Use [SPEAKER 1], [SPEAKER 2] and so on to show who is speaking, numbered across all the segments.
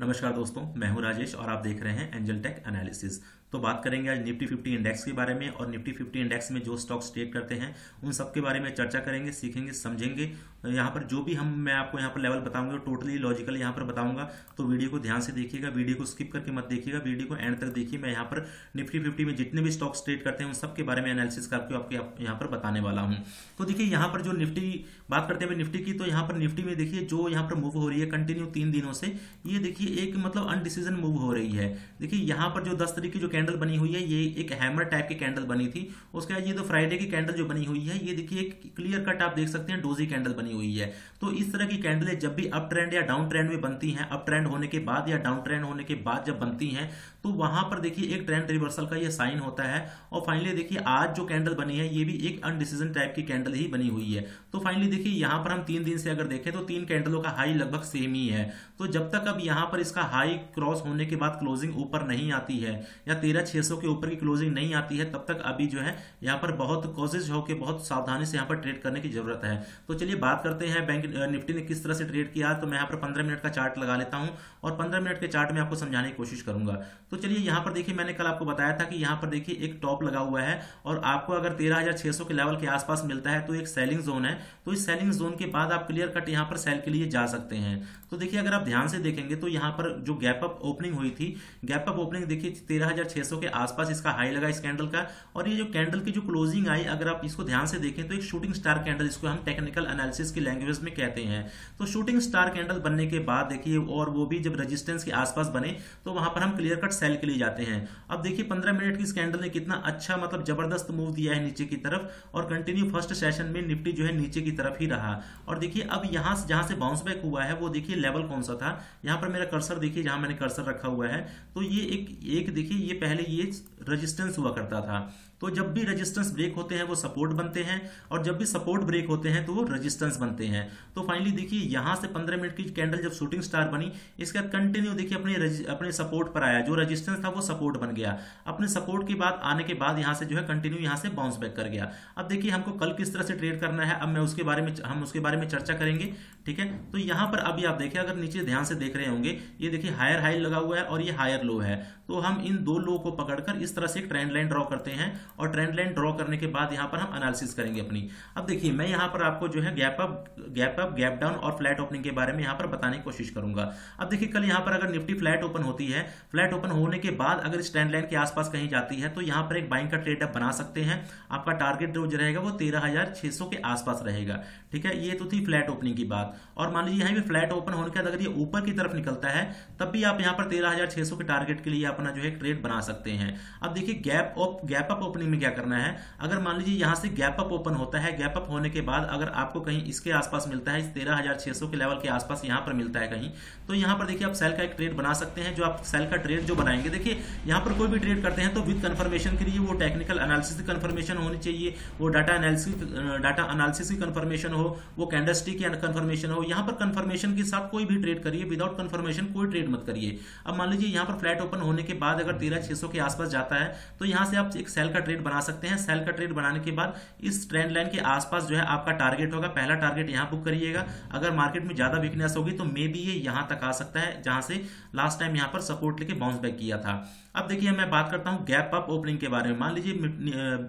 [SPEAKER 1] नमस्कार दोस्तों मैं हूँ राजेश और आप देख रहे हैं एंजल टेक एनालिसिस तो बात करेंगे आज निफ्टी फिफ्टी इंडेक्स के बारे में और निफ्टी फिफ्टी इंडेक्स में जो स्टॉक्स ट्रेड करते हैं, उन सब के बारे में चर्चा करेंगे, सीखेंगे, समझेंगे। यहाँ पर जो भी हम, मैं आपको यहाँ पर लेवल बताऊँगा टोटली लॉजिकल यहाँ पर बताऊँगा। तो वीडियो को ध्यान से देखिएगा, वीडियो को स्किप करके मत देखिएगा, वीडियो को एंड तक देखिए। मैं यहाँ पर निफ्टी फिफ्टी में जितने भी स्टॉक्स ट्रेड करते हैं, उन सब के बारे में एनालिसिस करके आपके यहाँ पर बताने वाला हूँ। तो देखिए, यहाँ पर जो निफ्टी बात करते हैं निफ्टी की तो यहाँ पर निफ्टी में देखिए, जो यहाँ पर मूव हो रही है कंटिन्यू तीन दिनों से, ये देखिए एक मतलब अनडिसीजन मूव हो रही है। देखिए, यहाँ पर जो दस तरीके, जो कैंडल बनी हुई है, ये एक हैमर टाइप की कैंडल बनी थी। उसके बाद ये तो फ्राइडे की कैंडल जो बनी हुई है, ये देखिए क्लियर कट आप देख सकते हैं डोजी कैंडल बनी हुई है। तो इस तरह की कैंडलें जब भी अप ट्रेंड या डाउन ट्रेंड में बनती हैं अप ट्रेंड होने के बाद या डाउन ट्रेंड होने के बाद जब बनती हैं तो वहाँ पर देखिए एक ट्रेंड रिवर्सल का ये साइन होता है। और फाइनली देखिए आज जो कैंडल बनी है, ये भी एक अनडिसीजन टाइप की कैंडल ही बनी हुई है। तो फाइनली देखिए यहाँ पर हम तीन दिन से अगर देखें तो तीन कैंडलों का हाई लगभग सेम ही है। तो जब तक अब यहाँ पर इसका हाई क्रॉस होने के बाद क्लोजिंग ऊपर नहीं आती है, या तेरह छह सौ के ऊपर की क्लोजिंग नहीं आती है, तब तक अभी जो है, यहाँ पर बहुत कोशिश होकर बहुत सावधानी से यहाँ पर ट्रेड करने की ज़रूरत है। तो चलिए बात करते हैं बैंक निफ्टी ने किस तरह से ट्रेड किया तो मैं यहाँ पर पंद्रह मिनट का चार्ट लगा लेता हूँ और पंद्रह मिनट के चार्ट में आपको समझाने की कोशिश करूँगा। तो चलिए यहाँ पर देखिए, मैंने कल आपको बताया था कि यहाँ पर देखिए एक टॉप लगा हुआ है और आपको अगर तेरह के लेवल के आसपास मिलता है तो एक सेलिंग जोन है। तो इस सेलिंग जोन के बाद आप क्लियर कट यहाँ पर सेल के लिए जा सकते हैं। तो देखिए, अगर आप ध्यान से देखेंगे तो यहाँ पर जो गैप अप ओपनिंग हुई थी गैप अप ओपनिंग देखिए, तेरह के आसपास इसका हाई लगा इस कैंडल का। और ये जो कैंडल की जो क्लोजिंग आई, अगर आप इसको ध्यान से देखें तो एक शूटिंग स्टार कैंडल इसको हम टेक्निकल एनालिसिस की लैंग्वेज में कहते हैं। तो शूटिंग स्टार कैंडल बनने के बाद देखिए, और वो भी जब रजिस्टेंस के आसपास बने तो वहाँ पर हम क्लियर कट सेल के लिए जाते हैं। अब देखिए, पंद्रह मिनट की इस कैंडल ने कितना अच्छा मतलब ज़बरदस्त मूव दिया है नीचे की तरफ़, और कंटिन्यू फ़र्स्ट सेशन में निफ्टी जो है नीचे की तरफ़ ही रहा। और देखिए, अब यहाँ जहाँ से बाउंस बैक हुआ है, वो देखिए लेवल कौन सा था? यहाँ पर मेरा कर्सर देखिए, जहाँ मैंने कर्सर रखा हुआ है। तो ये एक एक देखिए, ये पहले ये रजिस्टेंस हुआ करता था। तो जब भी रेजिस्टेंस ब्रेक होते हैं, वो सपोर्ट बनते हैं और जब भी सपोर्ट ब्रेक होते हैं तो वो रेजिस्टेंस बनते हैं। तो फाइनली देखिए, यहाँ से 15 मिनट की कैंडल जब शूटिंग स्टार बनी, इसके बाद कंटिन्यू देखिए अपने अपने सपोर्ट पर आया। जो रेजिस्टेंस था, वो सपोर्ट बन गया। अपने सपोर्ट के बाद, आने के बाद यहाँ से जो है कंटिन्यू यहाँ से बाउंस बैक कर गया। अब देखिए, हमको कल किस तरह से ट्रेड करना है, अब मैं उसके बारे में, हम उसके बारे में चर्चा करेंगे, ठीक है? तो यहाँ पर अभी आप देखिए, अगर नीचे ध्यान से देख रहे होंगे, ये देखिए हायर हाई लगा हुआ है और ये हायर लो है। तो हम इन दो लो को पकड़कर इस तरह से एक ट्रेंड लाइन ड्रॉ करते हैं और ट्रेंड लाइन ड्रॉ करने के बाद यहाँ पर हम एनालिसिस करेंगे अपनी। अब देखिए, मैं यहाँ पर आपको जो है gap up gap up gap down और फ्लैट ओपनिंग के बारे में यहाँ पर बताने की कोशिश करूँगा। अब देखिए, कल यहाँ पर अगर निफ्टी फ्लैट ओपन होती है फ्लैट ओपन होने के बाद अगर इस ट्रेंड लाइन के आसपास कहीं जाती है तो यहाँ पर एक बाइंग का ट्रेड आप बना सकते हैं। आपका टारगेट जो रहेगा वो तेरह के आसपास रहेगा। ठीक है, ये तो थी फ्लैट ओपनिंग की बात। और मान लीजिए यहाँ पे फ्लैट ओपन होने के बाद अगर ये ऊपर की तरफ़ निकलता है, तब भी आप यहाँ पर तेरह के टारगेट के लिए अपना जो है ट्रेड बना सकते हैं। अब देखिए gap of gap up opening में क्या करना है? अगर मान लीजिए यहाँ से गैप अप ओपन होता है गैप अप होने के बाद अगर आपको कहीं इसके आसपास मिलता है, इस तेरह सौ के लेवल के आसपास यहाँ पर मिलता है कहीं तो यहाँ पर देखिए आप सेल का एक ट्रेड बना सकते हैं। जो आप सेल का ट्रेड जो बनाएँगे, देखिए यहाँ पर कोई भी ट्रेड करते हैं तो विद कन्फर्मेशन के लिए वो टेक्निकल एनालिसिस की कन्फर्मेशन होनी चाहिए, वो डाटा एनालिसिस डाटा एनालिसिस की कन्फर्मेशन हो, वो कैंडस्टिक की कन्फर्मेशन हो। यहाँ पर कन्फर्मेशन के साथ कोई भी ट्रेड करिए विदाउट कन्फर्मेशन कोई ट्रेड मत करिए। अब मान लीजिए यहाँ पर फ्लैट ओपन होने के बाद अगर तेरह छह के आसपास जाता है तो यहाँ से आप एक सेल का ट्रेड बना सकते हैं सेल का ट्रेड बनाने के बाद इस ट्रेंड लाइन के आसपास जो है आपका टारगेट होगा पहला टारगेट यहाँ बुक करिएगा। अगर मार्केट में ज़्यादा वीकनेस होगी तो मे बी ये यहाँ तक आ सकता है जहाँ से लास्ट टाइम यहाँ पर सपोर्ट लेके बाउंस बैक किया था। अब देखिए मैं बात करता हूँ गैप अप ओपनिंग के बारे में। मान लीजिए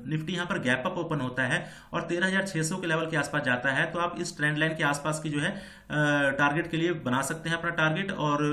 [SPEAKER 1] निफ्टी यहाँ पर गैप अप ओपन होता है और 13,600 के लेवल के आसपास जाता है तो आप इस ट्रेंड लाइन के आसपास की जो है टारगेट के लिए बना सकते हैं अपना टारगेट और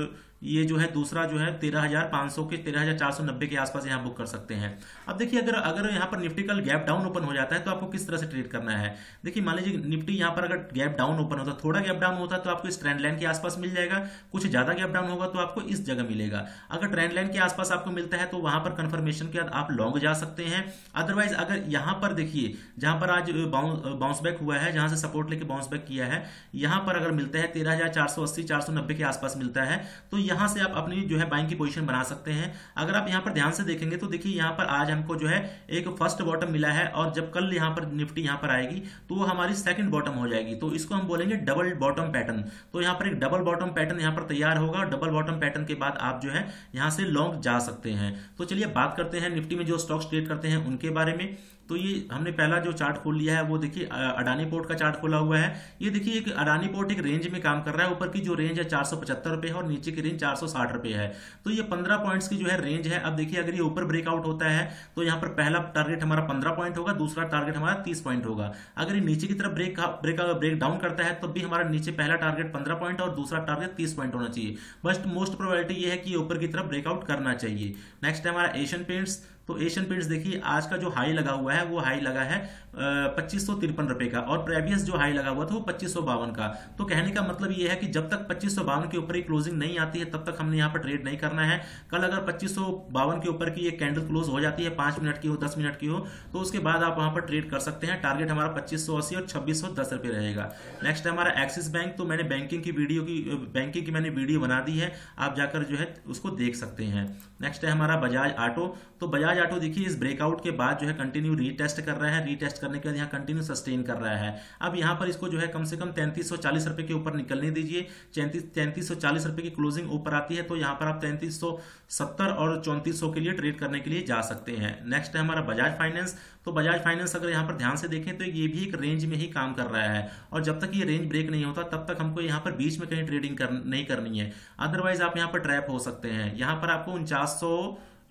[SPEAKER 1] ये जो है दूसरा जो है तेरह हज़ार पाँच सौ के तेरह हज़ार चार सौ नब्बे के आसपास यहाँ बुक कर सकते हैं। अब देखिए, अगर अगर यहाँ पर निफ्टी कल गैप डाउन ओपन हो जाता है तो आपको किस तरह से ट्रेड करना है? देखिए, मान लीजिए निफ्टी यहाँ पर अगर गैप डाउन ओपन होता, थोड़ा गैप डाउन होता तो आपको इस ट्रेंड लाइन के आसपास मिल जाएगा। कुछ ज़्यादा गैप डाउन होगा तो आपको इस जगह मिलेगा। अगर ट्रेंड लाइन के आसपास आपको मिलता है तो वहाँ पर कंफर्मेशन के बाद आप लॉन्ग जा सकते हैं। अदरवाइज़ अगर यहाँ पर देखिए, जहाँ पर आज बाउंस बैक हुआ है, जहाँ से सपोर्ट लेके बाउंस बैक किया है, यहाँ पर अगर मिलता है तेरह हज़ार चार सौ अस्सी, चार सौ नब्बे के आसपास मिलता है तो यहाँ से आप अपनी जो है बाइंग की पोजीशन बना सकते हैं। अगर आप यहाँ पर ध्यान से देखेंगे तो देखिए यहाँ पर आज हमको जो है एक फ़र्स्ट बॉटम मिला है और जब कल यहाँ पर निफ्टी यहाँ पर आएगी तो वो हमारी सेकंड बॉटम हो जाएगी। तो इसको हम बोलेंगे डबल बॉटम पैटर्न तो यहाँ पर एक डबल बॉटम पैटर्न यहाँ पर तैयार होगा डबल बॉटम पैटर्न के बाद आप जो है यहाँ से लॉन्ग जा सकते हैं। तो चलिए बात करते हैं निफ्टी में जो स्टॉक्स ट्रेड करते हैं उनके बारे में। तो ये हमने पहला जो चार्ट खोल लिया है, वो देखिए अडानी पोर्ट का चार्ट खोला हुआ है। ये देखिए एक अडानी पोर्ट एक रेंज में काम कर रहा है। ऊपर की जो रेंज है चार सौ पचहत्तर रुपए है और नीचे की रेंज चार रुपए है। तो ये पंद्रह पॉइंट्स की जो है रेंज है। अब देखिए, अगर ये ऊपर ब्रेकआउट होता है तो यहाँ पर पहला टारगेट हमारा पंद्रह पॉइंट होगा, दूसरा टारगेट हमारा तीस पॉइंट होगा। अगर ये नीचे की तरफ़ ब्रेक ब्रेक ब्रेक डाउन करता है तो भी हमारा नीचे पहला टारगेट पंद्रह पॉइंट और दूसरा टारगेट तीस पॉइंट होना चाहिए। बस्ट मोस्ट प्रोबेबिलिटी है कि ऊपर की तरफ़ ब्रेकआउट करना चाहिए। नेक्स्ट है हमारा एशियन पेंट्स तो एशियन पेंट्स देखिए, आज का जो हाई लगा हुआ है, वो हाई लगा है पच्चीस सौ तिरपन रुपए का और प्रेवियस जो हाई लगा हुआ था वो पच्चीस सौ बावन का। तो कहने का मतलब ये है कि जब तक पच्चीस सौ बावन के ऊपर ही क्लोजिंग नहीं आती है, तब तक हमने यहाँ पर ट्रेड नहीं करना है। कल अगर पच्चीस सौ बावन के ऊपर की एक कैंडल क्लोज हो जाती है, पाँच मिनट की हो, दस मिनट की हो तो उसके बाद आप वहाँ पर ट्रेड कर सकते हैं। टारगेट हमारा पच्चीस सौ अस्सी और छब्बीस सौ दस रुपए रहेगा। नेक्स्ट हमारा एक्सिस बैंक तो मैंने बैंकिंग की वीडियो की बैंकिंग की मैंने वीडियो बना दी है। आप जाकर जो है उसको देख सकते हैं। नेक्स्ट है हमारा बजाज ऑटो तो बजाज ऑटो देखिए, इस ब्रेकआउट के बाद जो है कंटिन्यू रीटेस्ट कर रहा है। रीटेस्ट करने के बाद यहाँ कंटिन्यू सस्टेन कर रहा है। अब यहाँ पर इसको जो है कम से कम तैंतीस रुपए के ऊपर निकलने दीजिए। तैंतीस रुपए की क्लोजिंग ऊपर आती है तो यहाँ पर आप तैंतीस और चौंतीस के लिए ट्रेड करने के लिए जा सकते हैं। नेक्स्ट है हमारा बजाज फाइनेंस तो बजाज फाइनेंस अगर यहाँ पर ध्यान से देखें तो ये भी एक रेंज में ही काम कर रहा है। और जब तक ये रेंज ब्रेक नहीं होता तब तक हमको यहाँ पर बीच में कहीं ट्रेडिंग कर, नहीं करनी है। अदरवाइज़ आप यहाँ पर ट्रैप हो सकते हैं। यहाँ पर आपको उनचास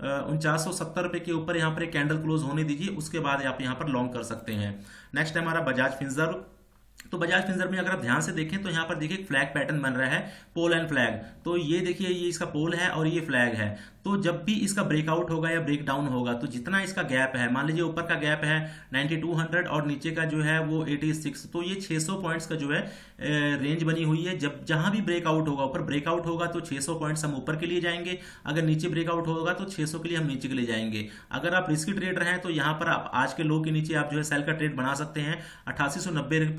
[SPEAKER 1] उनचास सौ सत्तर रुपए के ऊपर यहाँ पर कैंडल क्लोज होने दीजिए, उसके बाद आप यहाँ पर लॉन्ग कर सकते हैं। नेक्स्ट है हमारा बजाज फिंजर तो बजाज फिंजर में अगर आप ध्यान से देखें तो यहाँ पर देखिए फ्लैग पैटर्न बन रहा है पोल एंड फ्लैग तो ये देखिए, ये इसका पोल है और ये फ्लैग है। तो जब भी इसका ब्रेकआउट होगा या ब्रेक डाउन होगा तो जितना इसका गैप है, मान लीजिए ऊपर का गैप है 9200 और नीचे का जो है वो 86 तो ये 600 पॉइंट्स का जो है रेंज बनी हुई है। जब जहाँ भी ब्रेकआउट होगा, ऊपर ब्रेकआउट होगा तो 600 पॉइंट्स हम ऊपर के लिए जाएँगे। अगर नीचे ब्रेकआउट होगा तो 600 के लिए हम नीचे के लिए जाएँगे। अगर आप रिस्की ट्रेडर हैं तो यहाँ पर आप आज के लो के नीचे आप जो है सेल का ट्रेड बना सकते हैं। अठासी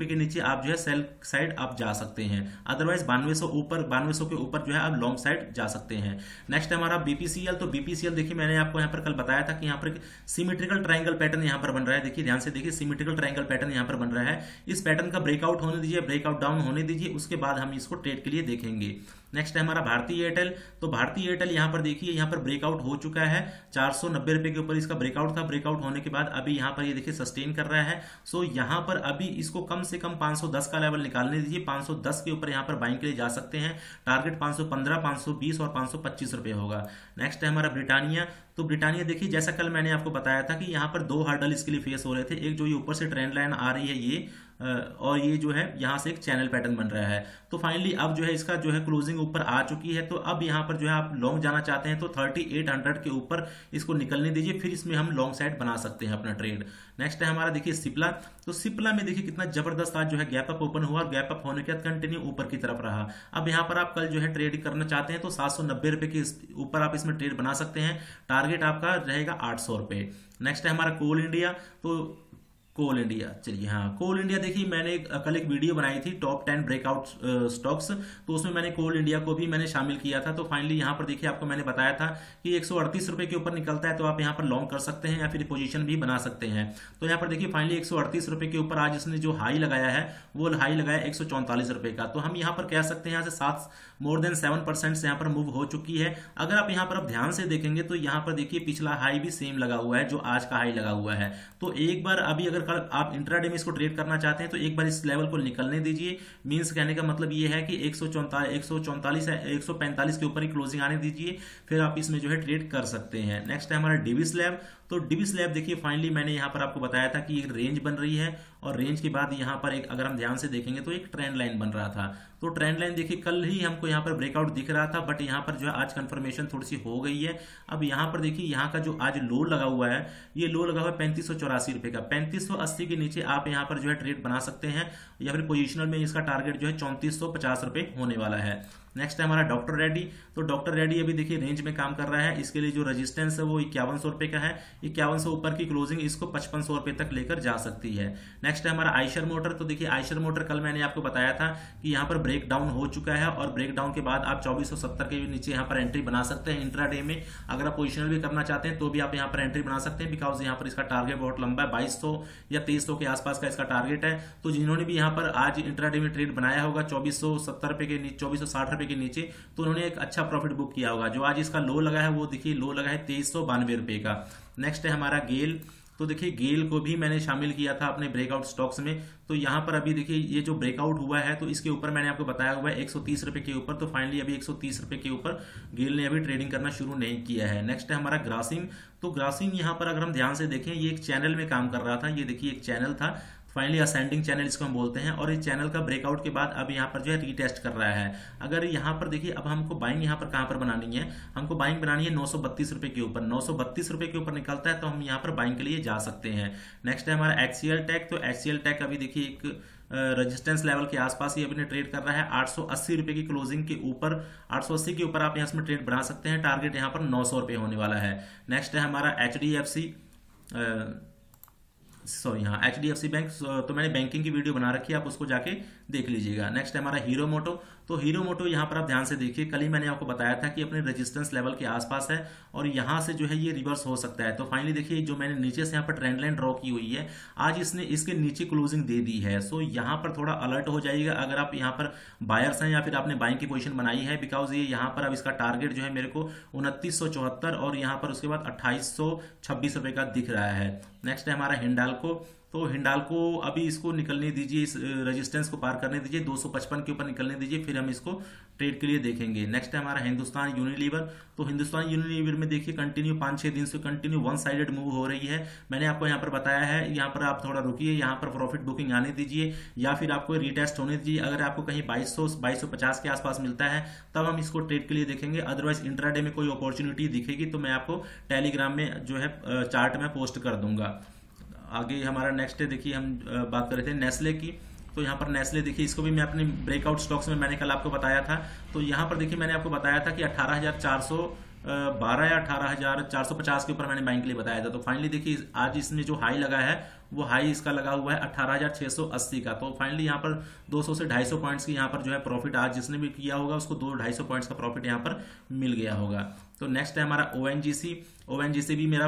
[SPEAKER 1] के नीचे आप जो है सेल साइड आप जा सकते हैं। अदरवाइज़ बानवे ऊपर बानवे के ऊपर जो है आप लॉन्ग साइड जा सकते हैं। नेक्स्ट हमारा बीपीसीएल तो बीपीसीएल देखिए मैंने आपको यहाँ पर कल बताया था कि यहाँ पर सिमेट्रिकल ट्राइंगल पैटर्न यहाँ पर बन रहा है। देखिए, ध्यान से देखिए सिमेट्रिकल ट्राइंगल पैटर्न यहाँ पर बन रहा है। इस पैटर्न का ब्रेकआउट होने दीजिए ब्रेकआउट डाउन होने दीजिए, उसके बाद हम इसको ट्रेड के लिए देखेंगे। नेक्स्ट है हमारा भारतीय एयरटेल तो भारतीय एयरटेल यहाँ पर देखिए, यहाँ पर ब्रेकआउट हो चुका है। चार सौ नब्बे रुपए के ऊपर इसका ब्रेकआउट था। ब्रेकआउट होने के बाद अभी यहाँ पर ये देखिए सस्टेन कर रहा है। सो यहाँ पर अभी इसको कम से कम 510 का लेवल निकालने दीजिए। 510 के ऊपर यहाँ पर बाइंग के लिए जा सकते हैं। टारगेट 515 520 और 525 रुपए होगा। नेक्स्ट है हमारा ब्रिटानिया तो ब्रिटानिया देखिए, जैसा कल मैंने आपको बताया था कि यहाँ पर दो हर्डल इसके लिए फेस हो रहे थे। एक जो ये ऊपर से ट्रेंड लाइन आ रही है ये और ये जो है, यहाँ से एक चैनल पैटर्न बन रहा है। तो फाइनली अब जो है इसका जो है क्लोजिंग ऊपर आ चुकी है तो अब यहाँ पर जो है आप लॉन्ग जाना चाहते हैं तो 3800 के ऊपर इसको निकलने दीजिए, फिर इसमें हम लॉन्ग साइड बना सकते हैं अपना ट्रेड नेक्स्ट है हमारा देखिए सिप्ला तो सिप्ला में देखिए कितना ज़बरदस्त आज जो है गैप अप ओपन हुआ गैप अप होने के बाद कंटिन्यू ऊपर की तरफ़ रहा। अब यहाँ पर आप कल जो है ट्रेड करना चाहते हैं तो सात रुपए के ऊपर आप इसमें ट्रेड बना सकते हैं। टारगेट आपका रहेगा आठ रुपए। नेक्स्ट है हमारा कोल इंडिया तो कोल इंडिया चलिए हाँ कोल इंडिया देखिए, मैंने कल एक वीडियो बनाई थी टॉप टेन ब्रेकआउट स्टॉक्स तो उसमें मैंने कोल इंडिया को भी मैंने शामिल किया था। तो फाइनली यहाँ पर देखिए, आपको मैंने बताया था कि एक सौ अड़तीस रुपए के ऊपर निकलता है तो आप यहाँ पर लॉन्ग कर सकते हैं या फिर पोजीशन भी बना सकते हैं। तो यहाँ पर देखिए फाइनली एक सौ अड़तीस रुपए के ऊपर आज इसने जो हाई लगाया है, वो हाई लगाया एक का। तो हम यहाँ पर कह सकते हैं, यहाँ से सात मोर देन सेवन परसेंट से यहाँ पर मूव हो चुकी है। अगर आप यहाँ पर आप ध्यान से देखेंगे तो यहाँ पर देखिए पिछला हाई भी सेम लगा हुआ है, जो आज का हाई लगा हुआ है। तो एक बार अभी अगर कल आप इंट्राडे में इसको ट्रेड करना चाहते हैं तो एक बार इस लेवल को निकलने दीजिए। मीन्स कहने का मतलब ये है कि एक सौ के ऊपर ही क्लोजिंग आने दीजिए, फिर आप इसमें जो है ट्रेड कर सकते हैं। नेक्स्ट है हमारा डिवी स्लैब तो डिवी स्लैब देखिए फाइनली मैंने यहाँ पर आपको बताया था कि एक रेंज बन रही है और रेंज के बाद यहाँ पर एक अगर हम ध्यान से देखेंगे तो एक ट्रेंड लाइन बन रहा था। तो ट्रेंड लाइन देखिए, कल ही हमको यहाँ पर ब्रेकआउट दिख रहा था बट यहाँ पर जो है आज कंफर्मेशन थोड़ी सी हो गई है। अब यहाँ पर देखिए, यहाँ का जो आज लो लगा हुआ है, ये लो लगा हुआ है पैंतीस रुपए का। पैंतीस के नीचे आप यहाँ पर जो है ट्रेड बना सकते हैं, या फिर पोजिशनल में इसका टारगेट जो है चौंतीस रुपए होने वाला है। नेक्स्ट है हमारा डॉक्टर रेड्डी तो डॉक्टर रेड्डी अभी देखिए रेंज में काम कर रहा है। इसके लिए जो रेजिस्टेंस है वो इक्यावन सौ रुपए का है। इक्यावन सौ ऊपर की क्लोजिंग इसको पचपन सौ रुपए तक लेकर जा सकती है। नेक्स्ट है हमारा आयशर मोटर तो देखिए आयशर मोटर कल मैंने आपको बताया था कि यहाँ पर ब्रेक डाउन हो चुका है और ब्रेक डाउन के बाद आप चौबीस के नीचे यहाँ पर एंट्री बना सकते हैं इंट्रा में। अगर आप पोजिशनल भी करना चाहते हैं तो भी आप यहाँ पर एंट्री बना सकते हैं बिकॉज़ यहाँ पर इसका टारगेट बहुत लंबा है, बाईस या तेईस के आसपास का इसका टारगेट है। तो जिन्होंने भी यहाँ पर आज इंट्रा में ट्रेड बनाया होगा, चौबीस रुपए के नीचे चौबीस रुपए के नीचे तो उन्होंने एक अच्छा प्रॉफिट बुक किया होगा। जो आज इसका लो लगा है, वो देखिए लो लगा है तेईस रुपए का। नेक्स्ट है हमारा गेल तो देखिए गेल को भी मैंने शामिल किया था अपने ब्रेकआउट स्टॉक्स में। तो यहाँ पर अभी देखिए, ये जो ब्रेकआउट हुआ है तो इसके ऊपर मैंने आपको बताया हुआ है, एक रुपए के ऊपर। तो फाइनली अभी एक रुपए के ऊपर गेल ने अभी ट्रेडिंग करना शुरू नहीं किया है। नेक्स्ट है हमारा ग्रासिम तो ग्रासिम यहाँ पर अगर हम ध्यान से देखें, ये एक चैनल में काम कर रहा था। ये देखिए, एक चैनल था। फाइनली असेंडिंग चैनल इसको हम बोलते हैं, और इस चैनल का ब्रेकआउट के बाद अब यहाँ पर जो है रीटेस्ट कर रहा है। अगर यहाँ पर देखिए, अब हमको बाइंग यहाँ पर कहाँ पर बनानी है? हमको बाइंग बनानी है नौ रुपए के ऊपर। नौ रुपए के ऊपर निकलता है तो हम यहाँ पर बाइंग के लिए जा सकते हैं। नेक्स्ट है हमारा एक्सीएल टैक तो एक्सीएल टैक अभी देखिए एक रेजिस्टेंस लेवल के आसपास ही अभी ने ट्रेड कर रहा है। आठ रुपए की क्लोजिंग के ऊपर 880 के ऊपर आप यहाँ में ट्रेड बना सकते हैं। टारगेट यहाँ पर नौ रुपए होने वाला है। नेक्स्ट है हमारा एचडीएफसी सॉरी हाँ H D F C bank तो मैंने बैंकिंग की वीडियो बना रखी है, आप उसको जाके देख लीजिएगा। नेक्स्ट है हमारा हीरो मोटो तो हीरो मोटो यहाँ पर आप ध्यान से देखिए, कल ही मैंने आपको बताया था कि अपने रेजिस्टेंस लेवल के आसपास है और यहाँ से जो है ये रिवर्स हो सकता है। तो फाइनली देखिए, जो मैंने नीचे से यहाँ पर ट्रेंड लाइन ड्रॉ की हुई है, आज इसने इसके नीचे क्लोजिंग दे दी है। सो यहाँ पर थोड़ा अलर्ट हो जाएगा अगर आप यहाँ पर बायर्स हैं या फिर आपने बाइंग की पोजिशन बनाई है बिकॉज़ ये यहाँ पर अब इसका टारगेट जो है मेरे को उनतीस और यहाँ पर उसके बाद अट्ठाईस रुपए का दिख रहा है। नेक्स्ट है हमारा हिंडालको तो हिंडालको अभी इसको निकलने दीजिए, इस रेजिस्टेंस को पार करने दीजिए 255 के ऊपर निकलने दीजिए, फिर हम इसको ट्रेड के लिए देखेंगे। नेक्स्ट है हमारा हिंदुस्तान यूनिलीवर तो हिंदुस्तान यूनिलीवर में देखिए कंटिन्यू पाँच छह दिन से कंटिन्यू वन साइडेड मूव हो रही है। मैंने आपको यहाँ पर बताया है, यहाँ पर आप थोड़ा रुकिए, यहाँ पर प्रॉफिट बुकिंग आने दीजिए, या फिर आपको रिटेस्ट होने दीजिए। अगर आपको कहीं बाईस सौ के आसपास मिलता है, तब हम इसको ट्रेड के लिए देखेंगे। अदरवाइज़ इंट्राडे में कोई अपॉर्चुनिटी दिखेगी तो मैं आपको टेलीग्राम में जो है चार्ट में पोस्ट कर दूँगा। आगे हमारा नेक्स्ट है देखिए हम बात कर रहे थे नेस्ले की। तो यहाँ पर नेस्ले देखिए, इसको भी मैं अपने ब्रेकआउट स्टॉक्स में मैंने कल आपको बताया था। तो यहाँ पर देखिए मैंने आपको बताया था कि अठारह बारह या अठारह हज़ार चार सौ पचास के ऊपर मैंने बैंक के लिए बताया था। तो फाइनली देखिए, आज इसमें जो हाई लगा है, वो हाई इसका लगा हुआ है अठारह हज़ार छह सौ अस्सी का। तो फाइनली यहाँ पर 200 से 250 पॉइंट्स की यहाँ पर जो है प्रॉफिट आज जिसने भी किया होगा, उसको दो ढाई सौ पॉइंट्स का प्रॉफिट यहाँ पर मिल गया होगा। तो नेक्स्ट है हमारा ओ एन भी मेरा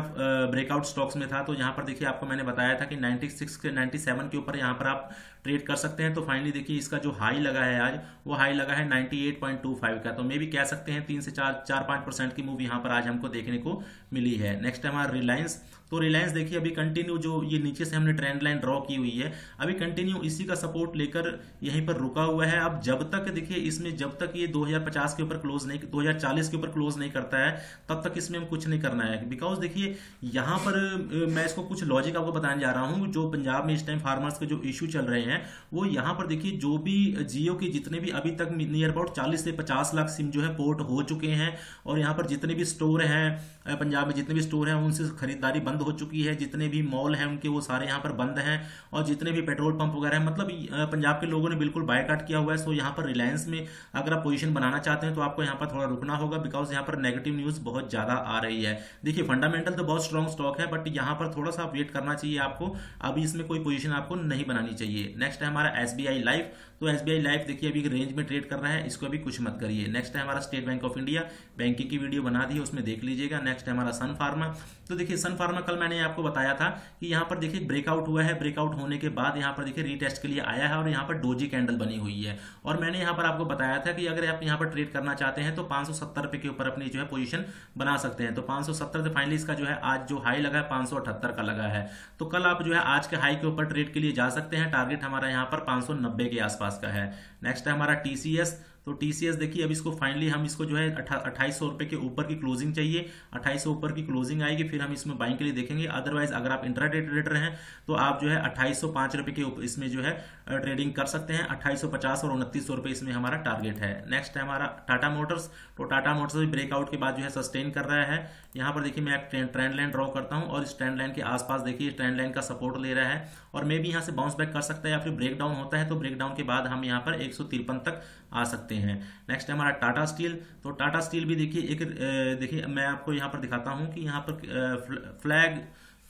[SPEAKER 1] ब्रेकआउट स्टॉक्स में था तो यहाँ पर देखिए आपको मैंने बताया था कि 96 के 97 के ऊपर यहाँ पर आप ट्रेड कर सकते हैं। तो फाइनली देखिए इसका जो हाई लगा है आज, वो हाई लगा है 98.25 का। तो मे भी कह सकते हैं तीन से चार चार पाँच परसेंट की मूव यहाँ पर आज हमको देखने को मिली है। नेक्स्ट है हमारा रिलायंस तो रिलायंस देखिए अभी कंटिन्यू जो ये नीचे से हमने ट्रेंड लाइन ड्रॉ की हुई है, अभी कंटिन्यू इसी का सपोर्ट लेकर यहीं पर रुका हुआ है। अब जब तक देखिए इसमें, जब तक ये 2050 के ऊपर क्लोज नहीं 2040 के ऊपर क्लोज नहीं करता है, तब तक इसमें हम कुछ नहीं करना है। बिकॉज़ देखिए, यहाँ पर मैं इसको कुछ लॉजिक आपको बताने जा रहा हूँ, जो पंजाब में इस टाइम फार्मर्स के जो इश्यू चल रहे हैं, वो यहाँ पर देखिए, जो भी जियो के जितने भी अभी तक नियर अबाउट चालीस से पचास लाख सिम जो है पोर्ट हो चुके हैं, और यहाँ पर जितने भी स्टोर हैं पंजाब में जितने भी स्टोर हैं, उनसे खरीदारी बंद हो चुकी है। जितने भी मॉल हैं, उनके वो सारे यहाँ पर बंद हैं। और जितने भी पेट्रोल पंप वगैरह हैं मतलब पंजाब के लोगों ने बिल्कुल बायकाट किया हुआ है। सो यहाँ पर रिलायंस में अगर आप पोजिशन बनाना चाहते हैं तो आपको यहाँ पर थोड़ा रुकना होगा, बिकॉज़ यहाँ पर नेगेटिव न्यूज़ बहुत ज़्यादा आ रही है। देखिए, फंडामेंटल तो बहुत स्ट्रॉन्ग स्टॉक है, बट यहाँ पर थोड़ा सा वेट करना चाहिए आपको। अभी इसमें कोई पोजिशन आपको नहीं बनानी चाहिए। नेक्स्ट है हमारा एसबीआई लाइफ तो एस लाइफ देखिए, अभी रेंज में ट्रेड कर रहा है, इसको अभी कुछ मत करिए। नेक्स्ट है हमारा State Bank of India banking की वीडियो बना दी है, उसमें देख लीजिएगा। नेक्स्ट है हमारा सन फार्मा तो देखिए सन फार्मा कल मैंने आपको बताया था कि यहाँ पर देखिए ब्रेकआउट हुआ है। ब्रेकआउट होने के बाद यहाँ पर देखिए रीटेस्ट के लिए आया है और यहाँ पर डोजी कैंडल बनी हुई है। और मैंने यहाँ पर आपको बताया था कि अगर आप यहाँ पर ट्रेड करना चाहते हैं तो पाँच रुपए के ऊपर अपनी जो है पोजिशन बना सकते हैं। तो पाँच सौ फाइनली इसका जो है, आज जो हाई लगा है, पाँच का लगा है। तो कल आप जो है, आज के हाई के ऊपर ट्रेड के लिए जा सकते हैं। टारगेट हमारा यहाँ पर पाँच के आसपास का है। नेक्स्ट है हमारा टीसीएस तो टीसीएस देखिए, अब इसको फाइनली हम इसको जो है अट्ठाईस सौ रुपए के ऊपर की क्लोजिंग चाहिए। अट्ठाईस सौ ऊपर की क्लोजिंग आएगी, फिर हम इसमें बाइंग के लिए देखेंगे। अदरवाइज़ अगर आप इंट्राडे ट्रेडर हैं तो आप जो है अट्ठाईस सौ पाँच रुपए के ऊपर इसमें जो है ट्रेडिंग कर सकते हैं। अट्ठाईस सौ और उनतीस सौ इसमें हमारा टारगेट है। नेक्स्ट है हमारा टाटा मोटर्स तो टाटा मोटर्स भी ब्रेकआउट के बाद जो है सस्टेन कर रहा है। यहाँ पर देखिए मैं ट्रेंड लाइन ड्रॉ करता हूँ और इस ट्रेंड लाइन के आसपास देखिए ट्रेंड लाइन का सपोर्ट ले रहा है। और मे भी यहाँ से बाउंस बैक कर सकता है या फिर ब्रेक डाउन होता है तो ब्रेक डाउन के बाद हम यहाँ पर एक सौ तिरपन तक आ सकते हैं। नेक्स्ट है हमारा टाटा स्टील तो टाटा स्टील भी देखिए, एक देखिए, मैं आपको यहाँ पर दिखाता हूँ कि यहाँ पर फ्लैग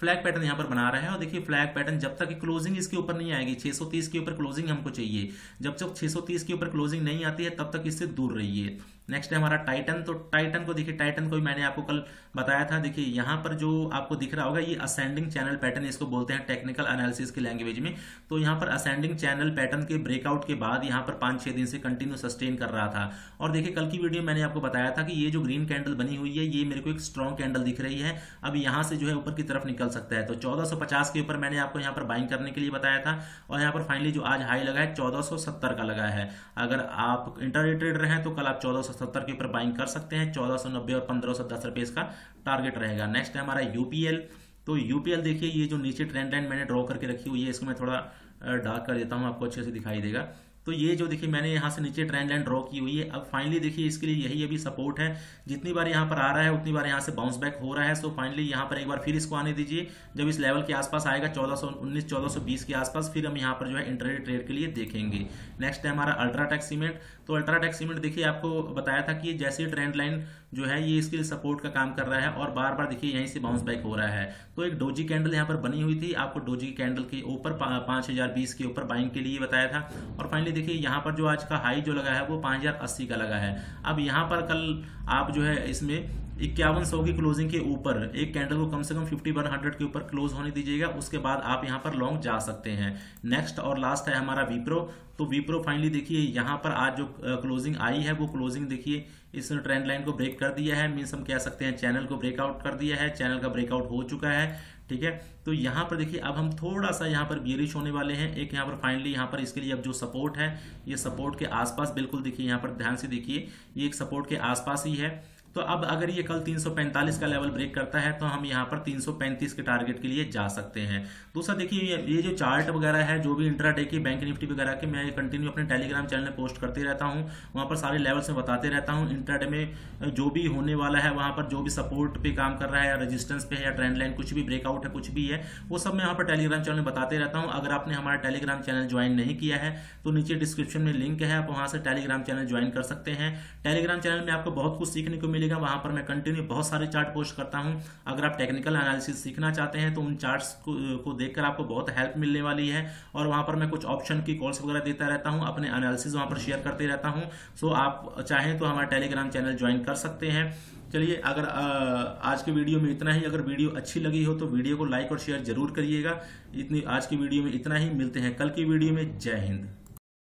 [SPEAKER 1] फ्लैग पैटर्न यहाँ पर बना रहा है और देखिए फ्लैग पैटर्न जब तक क्लोजिंग इसके ऊपर नहीं आएगी 630 के ऊपर क्लोजिंग हमको चाहिए। जब तक 630 के ऊपर क्लोजिंग नहीं आती है, तब तक इससे दूर रहिए। नेक्स्ट है हमारा टाइटन तो टाइटन को देखिए टाइटन को भी मैंने आपको कल बताया था। देखिए, यहाँ पर जो आपको दिख रहा होगा, ये असेंडिंग चैनल पैटर्न इसको बोलते हैं टेक्निकल एनालिसिस की लैंग्वेज में। तो यहाँ पर असेंडिंग चैनल पैटर्न के ब्रेकआउट के बाद यहाँ पर पाँच छह दिन से कंटिन्यू सस्टेन कर रहा था। और देखिए, कल की वीडियो मैंने आपको बताया था कि ये जो ग्रीन कैंडल बनी हुई है, ये मेरे को एक स्ट्रॉन्ग कैंडल दिख रही है। अब यहाँ से जो है ऊपर की तरफ़ निकल सकता है। तो चौदह के ऊपर मैंने आपको यहाँ पर बाइंग करने के लिए बताया था। और यहाँ पर फाइनली जो आज हाई लगा है, चौदह का लगा है। अगर आप इंटर ट्रेडर हैं तो कल आप चौदह के ऊपर बाइंग कर सकते हैं। चौदह सौ नब्बे और पंद्रह रुपए इसका टारगेट रहेगा। नेक्स्ट है हमारा यूपीएल तो यूपीएल देखिए, ये जो नीचे ट्रेंड लाइन मैंने ड्रॉ करके रखी हुई है, इसको मैं थोड़ा डार्क कर देता हूँ, आपको अच्छे से दिखाई देगा। तो ये जो देखिए, मैंने यहाँ से नीचे ट्रेंड लाइन ड्रॉ की हुई है। अब फाइनली देखिए, इसके लिए यही अभी सपोर्ट है। जितनी बार यहाँ पर आ रहा है, उतनी बार यहाँ से बाउंस बैक हो रहा है। सो फाइनली यहाँ पर एक बार फिर इसको आने दीजिए। जब इस लेवल के आसपास आएगा, चौदह सौ उन्नीस, चौदह सौ बीस के आसपास, फिर हम यहाँ पर जो है इंटरनेट ट्रेड के लिए देखेंगे। नेक्स्ट है हमारा अल्ट्राटेक सीमेंट तो अल्ट्राटेक सीमेंट देखिए, आपको बताया था कि जैसे ट्रेंड लाइन जो है, ये इसके लिए सपोर्ट का काम कर रहा है और बार बार देखिए, यहीं से बाउंस बैक हो रहा है। तो एक डोजी कैंडल यहाँ पर बनी हुई थी। आपको डोजी कैंडल के ऊपर पाँच हज़ार बीस के ऊपर बाइंग के लिए बताया था। और फाइनली देखिए, यहाँ पर जो आज का हाई जो लगा है, वो पाँच हज़ार अस्सी का लगा है। अब यहाँ पर कल आप जो है, इसमें इक्यावन सौ की क्लोजिंग के ऊपर, एक कैंडल को कम से कम फिफ्टी वन हंड्रेड के ऊपर क्लोज होने दीजिएगा, उसके बाद आप यहाँ पर लॉन्ग जा सकते हैं। नेक्स्ट और लास्ट है हमारा विप्रो तो विप्रो फाइनली देखिए, यहाँ पर आज जो क्लोजिंग आई है, वो क्लोजिंग देखिए इस ट्रेंड लाइन को ब्रेक कर दिया है मीन्स हम कह सकते हैं चैनल को ब्रेकआउट कर दिया है चैनल का ब्रेकआउट हो चुका है, ठीक है? तो यहाँ पर देखिए, अब हम थोड़ा सा यहाँ पर बियरिश होने वाले हैं। एक यहाँ पर फाइनली यहाँ पर इसके लिए अब जो सपोर्ट है, ये सपोर्ट के आसपास, बिल्कुल देखिए, यहाँ पर ध्यान से देखिए, ये एक सपोर्ट के आसपास ही है। तो अब अगर ये कल 345 का लेवल ब्रेक करता है तो हम यहाँ पर 335 के टारगेट के लिए जा सकते हैं। दूसरा, देखिए, ये जो चार्ट वगैरह है, जो भी इंट्राडे की बैंक निफ्टी वगैरह के, मैं कंटिन्यू अपने टेलीग्राम चैनल में पोस्ट करते रहता हूँ। वहाँ पर सारे लेवल्स में बताते रहता हूँ। इंट्राडे में जो भी होने वाला है, वहाँ पर जो भी सपोर्ट पे काम कर रहा है, या रजिस्टेंस पे है, या ट्रेंड लाइन कुछ भी ब्रेकआउट है, कुछ भी है, वो सब मैं यहाँ पर टेलीग्राम चैनल में बताते रहता हूँ। अगर आपने हमारा टेलीग्राम चैनल ज्वाइन नहीं किया है तो नीचे डिस्क्रिप्शन में लिंक है, आप वहाँ से टेलीग्राम चैनल ज्वाइन कर सकते हैं। टेलीग्राम चैनल में आपको बहुत कुछ सीखने को मिलेगा वहाँ पर मैं कंटिन्यू बहुत सारे चार्ट पोस्ट करता हूँ। अगर आप टेक्निकल एनालिसिस सीखना चाहते हैं तो उन चार्ट्स को, को देखकर आपको बहुत हेल्प मिलने वाली है। और वहाँ पर मैं कुछ ऑप्शन की कॉल्स वगैरह देता रहता हूँ अपने एनालिसिस वहाँ पर शेयर करते रहता हूँ। सो आप चाहें तो हमारा टेलीग्राम चैनल ज्वाइन कर सकते हैं। चलिए अगर आज के वीडियो में इतना ही। अगर वीडियो अच्छी लगी हो तो वीडियो को लाइक और शेयर ज़रूर करिएगा। इतनी आज की वीडियो में इतना ही। मिलते हैं कल की वीडियो में। जय हिंद।